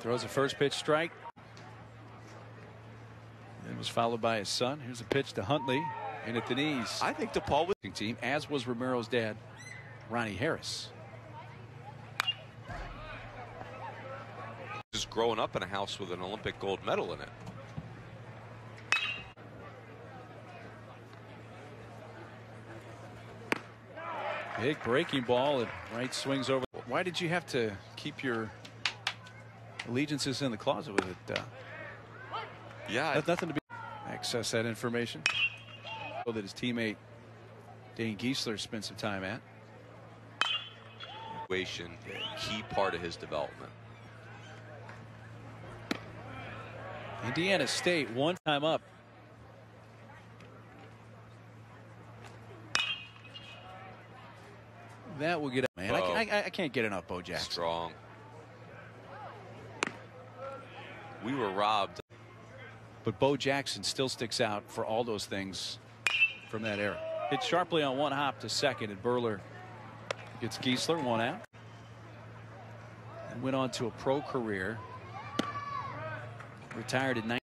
Throws a first pitch strike. It was followed by his son. Here's a pitch to Huntley. And at the knees. I think DePaul was team, as was Romero's dad, Ronnie Harris. just growing up in a house with an Olympic gold medal in it. Big breaking ball and right swings over. Why did you have to keep your allegiances in the closet with it? Uh, Yeah, That's nothing to be. Access that information. That his teammate Dane Geisler spent some time at. situation, key part of his development. Indiana State one time up. That will get up, man. I, I, I can't get enough Bo Jackson. Strong. We were robbed. But Bo Jackson still sticks out for all those things from that era. Hit sharply on one hop to second, and Burler gets Geisler one out. And went on to a pro career. Retired in